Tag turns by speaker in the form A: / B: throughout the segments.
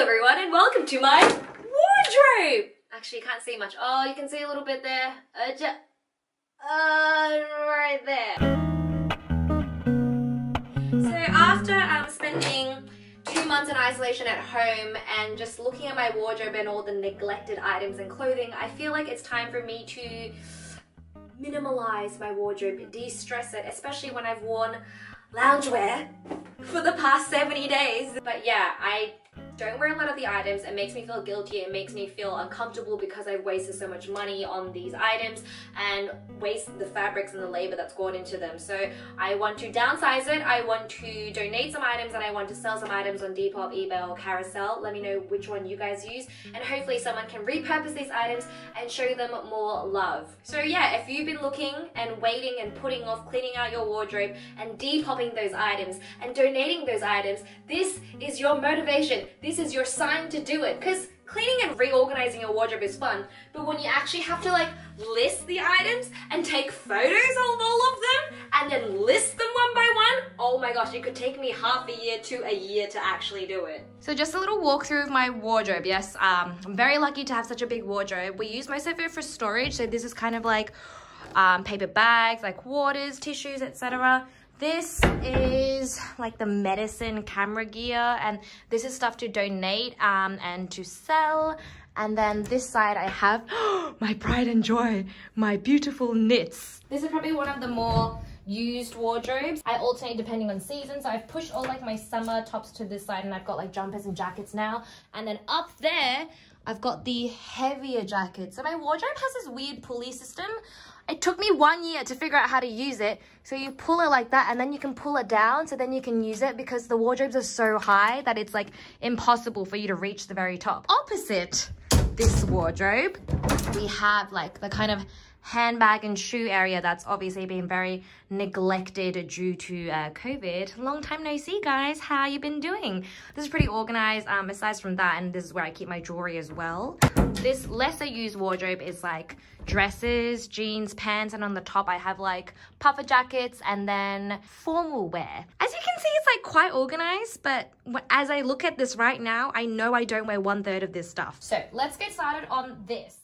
A: everyone and welcome to my wardrobe! Actually, you can't see much. Oh, you can see a little bit there. Uh, uh right there. So after um, spending two months in isolation at home and just looking at my wardrobe and all the neglected items and clothing, I feel like it's time for me to minimalize my wardrobe, de-stress it, especially when I've worn loungewear for the past 70 days. But yeah, I don't wear a lot of the items. It makes me feel guilty. It makes me feel uncomfortable because I've wasted so much money on these items and waste the fabrics and the labor that's gone into them. So I want to downsize it. I want to donate some items and I want to sell some items on Depop, eBay or Carousell. Let me know which one you guys use and hopefully someone can repurpose these items and show them more love. So yeah, if you've been looking and waiting and putting off cleaning out your wardrobe and depopping those items and donating those items, this is your motivation. This is your sign to do it because cleaning and reorganizing your wardrobe is fun, but when you actually have to like list the items and take photos of all of them and then list them one by one, oh my gosh, it could take me half a year to a year to actually do it. So just a little walkthrough of my wardrobe. Yes, um, I'm very lucky to have such a big wardrobe. We use most of it for storage, so this is kind of like um, paper bags, like waters, tissues, etc. This is like the medicine camera gear and this is stuff to donate um, and to sell. And then this side I have my pride and joy, my beautiful knits. This is probably one of the more used wardrobes. I alternate depending on season. So I've pushed all like my summer tops to this side and I've got like jumpers and jackets now. And then up there, I've got the heavier jackets. So my wardrobe has this weird pulley system. It took me one year to figure out how to use it. So you pull it like that and then you can pull it down so then you can use it because the wardrobes are so high that it's like impossible for you to reach the very top. Opposite this wardrobe, we have like the kind of handbag and shoe area that's obviously been very neglected due to uh, COVID. Long time no see, guys. How you been doing? This is pretty organized. Um, aside from that, and this is where I keep my jewelry as well. This lesser used wardrobe is like dresses, jeans, pants, and on the top I have like puffer jackets and then formal wear. As you can see, it's like quite organized, but as I look at this right now, I know I don't wear one third of this stuff. So let's get started on this.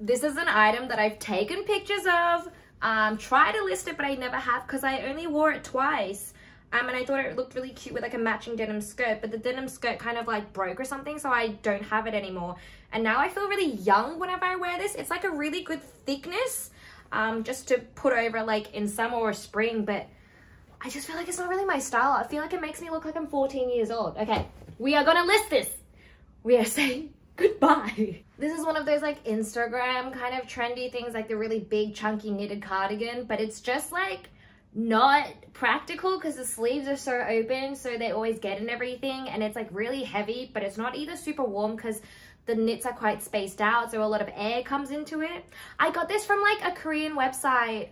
A: This is an item that I've taken pictures of, um, tried to list it, but I never have because I only wore it twice. Um, and I thought it looked really cute with like a matching denim skirt, but the denim skirt kind of like broke or something, so I don't have it anymore. And now I feel really young whenever I wear this. It's like a really good thickness, um, just to put over like in summer or spring, but I just feel like it's not really my style. I feel like it makes me look like I'm 14 years old. Okay, we are gonna list this. We are saying goodbye. This is one of those like Instagram kind of trendy things, like the really big chunky knitted cardigan, but it's just like not practical because the sleeves are so open so they always get in everything and it's like really heavy but it's not either super warm because the knits are quite spaced out so a lot of air comes into it. I got this from like a korean website.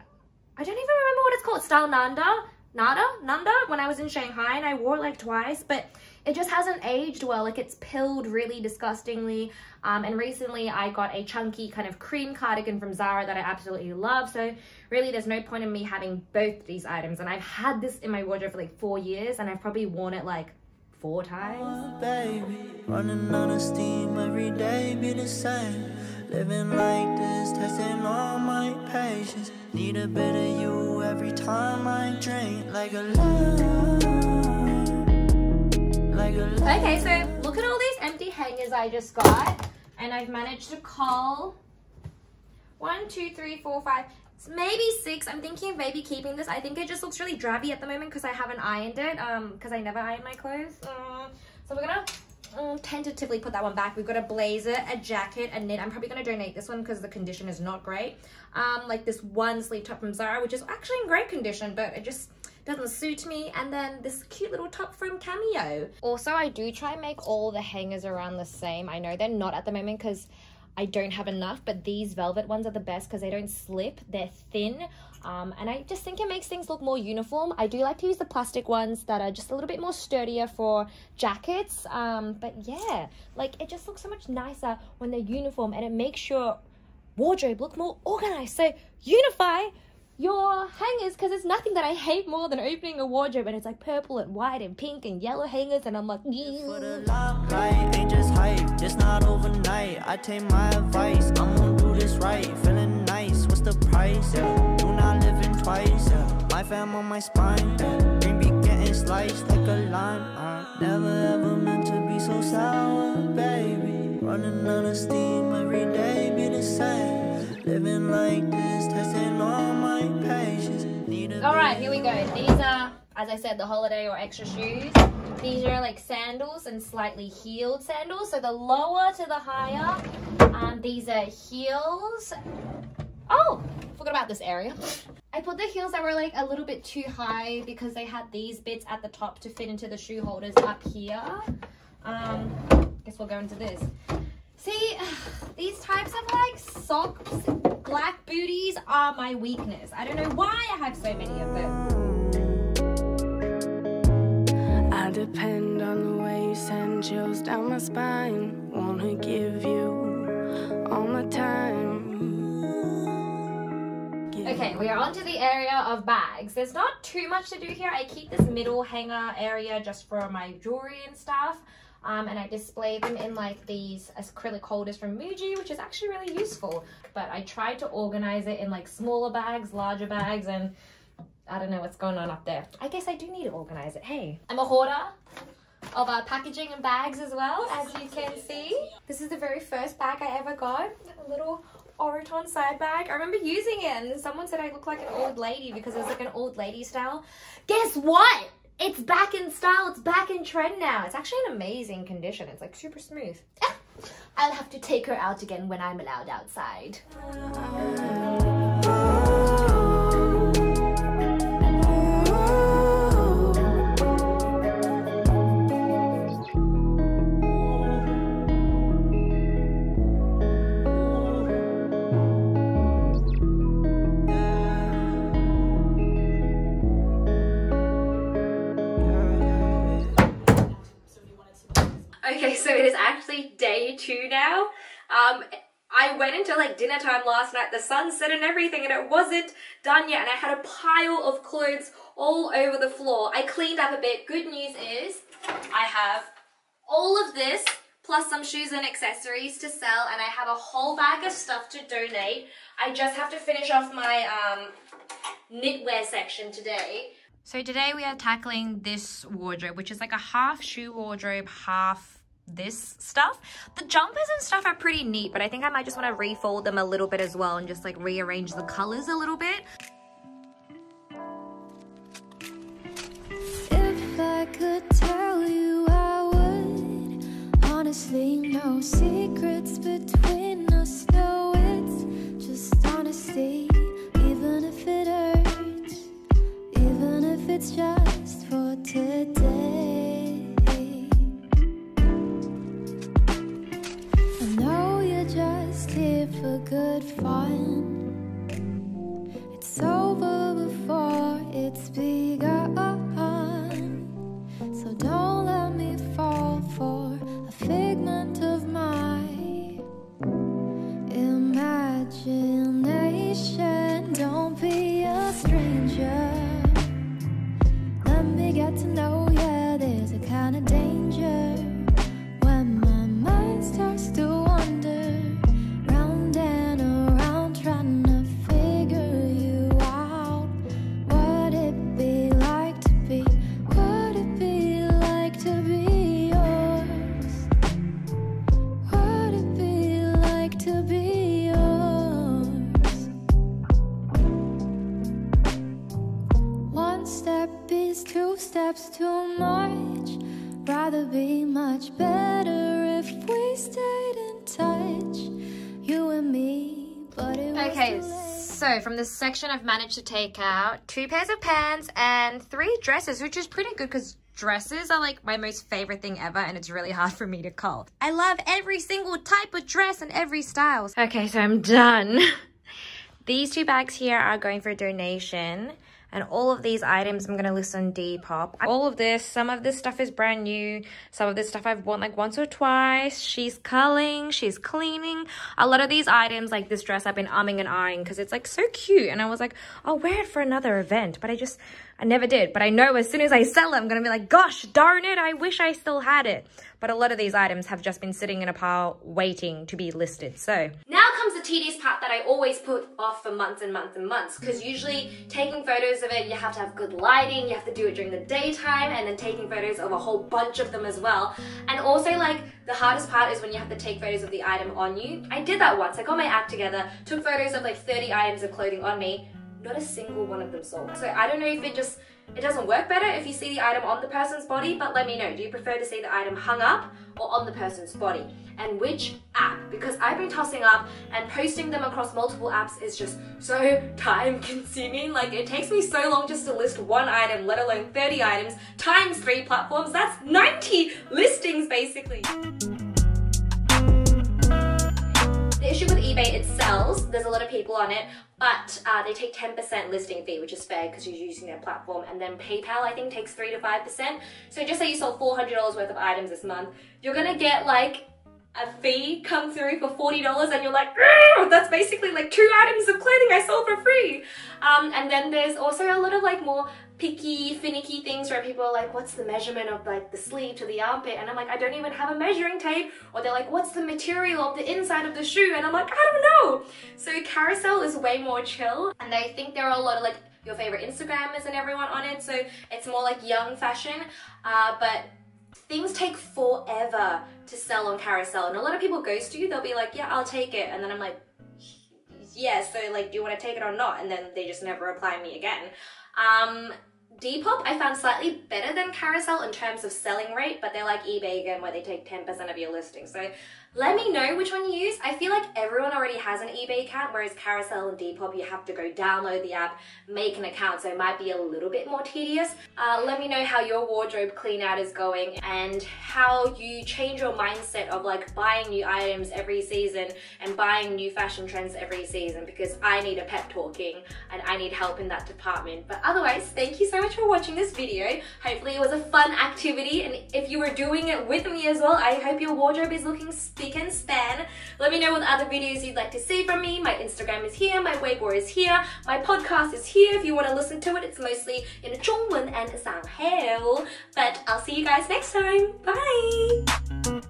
A: I don't even remember what it's called. Style nanda nada? Nanda? When i was in shanghai and i wore it like twice but it just hasn't aged well. Like it's pilled really disgustingly. Um, and recently i got a chunky kind of cream cardigan from zara that i absolutely love. So really there's no point in me having both these items. And i've had this in my wardrobe for like four years and i've probably worn it like four times.
B: Oh, baby, running out of steam every day be the same. Living like this, testing all my patience. Need a bit of you every time I drink, like a like a
A: okay so look at all these empty hangers i just got and i've managed to call one two three four five maybe six. I'm thinking of maybe keeping this. I think it just looks really drabby at the moment because i haven't ironed it um because i never iron my clothes. Uh, so we're gonna um, tentatively put that one back. We've got a blazer a jacket a knit. I'm probably going to donate this one because the condition is not great. Um like this one sleeve top from zara which is actually in great condition but it just doesn't suit me. And then this cute little top from cameo. Also i do try and make all the hangers around the same. I know they're not at the moment because I don't have enough, but these velvet ones are the best because they don't slip. They're thin. Um, and I just think it makes things look more uniform. I do like to use the plastic ones that are just a little bit more sturdier for jackets. Um, but yeah, like it just looks so much nicer when they're uniform and it makes your wardrobe look more organized. So unify your hangers because there's nothing that I hate more than opening a wardrobe and it's like purple and white and pink and yellow hangers and I'm like,
B: For the limelight, ain't just hype, just not overnight. I take my advice, I'm gonna do this right. Feeling nice, what's the price? Yeah. Do not live in twice. Yeah. My fam on my spine, yeah. Green be getting sliced like a lime. I never ever meant to be so sour, baby. Running out of steam every day, be the same. Living like this, testing all my patience.
A: All right, here we go. These are, as I said, the holiday or extra shoes. These are like sandals and slightly heeled sandals. So the lower to the higher. Um, these are heels. Oh, forgot about this area. I put the heels that were like a little bit too high because they had these bits at the top to fit into the shoe holders up here. Um, guess we'll go into this. See, these types of like socks, booties are my weakness. I don't know why I have so many of them.
C: I depend on the way you send chills down my spine. Wanna give you all my time. Give
A: Okay, we are onto the area of bags. There's not too much to do here. I keep this middle hanger area just for my jewelry and stuff. Um, and I display them in like these acrylic holders from Muji, which is actually really useful. But I tried to organize it in like smaller bags, larger bags, and I don't know what's going on up there. I guess I do need to organize it. Hey, I'm a hoarder of uh, packaging and bags as well, as you can see. This is the very first bag I ever got. A little Oroton side bag. I remember using it and someone said I look like an old lady because it's like an old lady style. Guess what? It's back in style. It's back in trend now. It's actually an amazing condition. It's like super smooth. Ah, I'll have to take her out again when I'm allowed outside. Two now. Um, I went into like dinner time last night, the sun set and everything, and it wasn't done yet, and I had a pile of clothes all over the floor. I cleaned up a bit. Good news is I have all of this plus some shoes and accessories to sell, and I have a whole bag of stuff to donate. I just have to finish off my um, knitwear section today. So today we are tackling this wardrobe, which is like a half shoe wardrobe, half this stuff. The jumpers and stuff are pretty neat, but I think I might just want to refold them a little bit as well and just like rearrange the colors a little bit.
D: If I could tell you, I would. Honestly, no secrets between us. No, it's just honesty. Even if it hurts, even if it's just for today. So
A: from this section, I've managed to take out two pairs of pants and three dresses, which is pretty good because dresses are like my most favorite thing ever, and it's really hard for me to cull. I love every single type of dress and every style. Okay, so I'm done.
E: These two bags here are going for donation. And all of these items I'm going to list on Depop. All of this, some of this stuff is brand new. Some of this stuff I've worn like once or twice. She's culling, she's cleaning. A lot of these items, like this dress, I've been umming and eyeing because it's like so cute. And I was like, I'll wear it for another event. But I just, I never did. But I know as soon as I sell it, I'm going to be like, gosh, darn it, I wish I still had it. But a lot of these items have just been sitting in a pile waiting to be listed. So
A: now tedious part that I always put off for months and months and months because usually taking photos of it, you have to have good lighting, you have to do it during the daytime and then taking photos of a whole bunch of them as well. And also like the hardest part is when you have to take photos of the item on you. I did that once. I got my act together, took photos of like 30 items of clothing on me, not a single one of them sold. So I don't know if it just, it doesn't work better if you see the item on the person's body, but let me know. Do you prefer to see the item hung up or on the person's body? And which app? Because I've been tossing up and posting them across multiple apps is just so time consuming. Like it takes me so long just to list one item, let alone 30 items times three platforms. That's 90 listings basically. Issue with eBay, it sells, there's a lot of people on it, but uh, they take 10% listing fee, which is fair because you're using their platform. And then PayPal, I think, takes 3 to 5%. So just say you sold $400 worth of items this month, you're gonna get like a fee come through for $40 and you're like, that's basically like two items of clothing I sold for free. Um, and then there's also a lot of like more picky, finicky things where people are like, what's the measurement of like the sleeve to the armpit? And I'm like, I don't even have a measuring tape. Or they're like, what's the material of the inside of the shoe? And I'm like, I don't know. So Carousell is way more chill. And I think there are a lot of like your favorite Instagrammers and everyone on it. So it's more like young fashion. Uh, but things take forever to sell on Carousell and a lot of people ghost you. They'll be like yeah i'll take it. And then i'm like yeah so like do you want to take it or not? And then they just never reply me again. Um Depop I found slightly better than Carousell in terms of selling rate, but they're like eBay again where they take 10% of your listing. So let me know which one you use. I feel like everyone already has an eBay account, whereas Carousell and Depop, you have to go download the app, make an account, so it might be a little bit more tedious. Uh, let me know how your wardrobe clean out is going and how you change your mindset of like buying new items every season and buying new fashion trends every season because I need a pep talking and I need help in that department. But otherwise, thank you so much for watching this video. Hopefully it was a fun activity and if you were doing it with me as well, I hope your wardrobe is looking spick and span. Let me know what other videos you'd like to see from me. My Instagram is here, my Weibo is here, my podcast is here. If you want to listen to it, it's mostly in Zhongwen and Shanghai. But I'll see you guys next time. Bye!